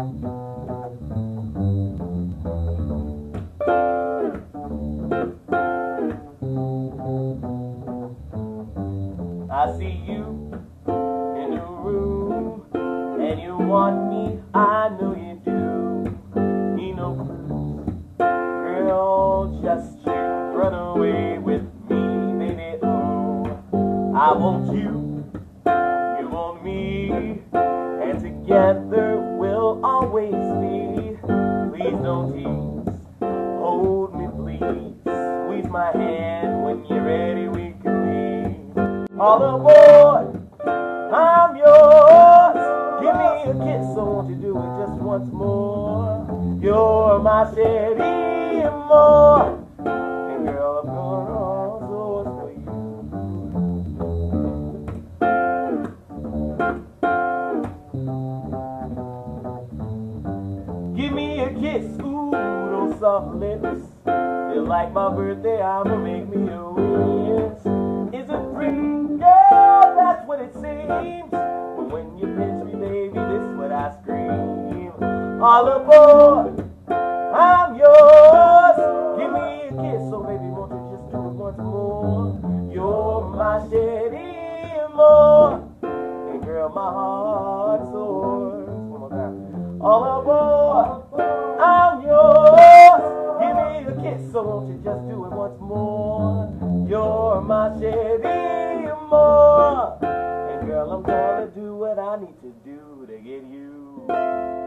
I see you in the room, and you want me, I know you do. Need no clues, girl, just you run away with me, baby. Oh, I want you, you want me, and together. You're ready, we can leave. All aboard, I'm yours. Give me a kiss, so won't you do it just once more? You're my city and more. Give me a kiss, ooh, those soft lips. Feel like my birthday, I'ma make me a wish. Is it pretty? Yeah, that's what it seems. But when you pinch me, baby, this is what I scream. All aboard, I'm yours. Give me a kiss, so baby, won't you just do it once more? You're my and more. And girl, my heart soars. All aboard, so won't you just do it once more? You're my Chevy more. And girl, I'm gonna do what I need to do to get you.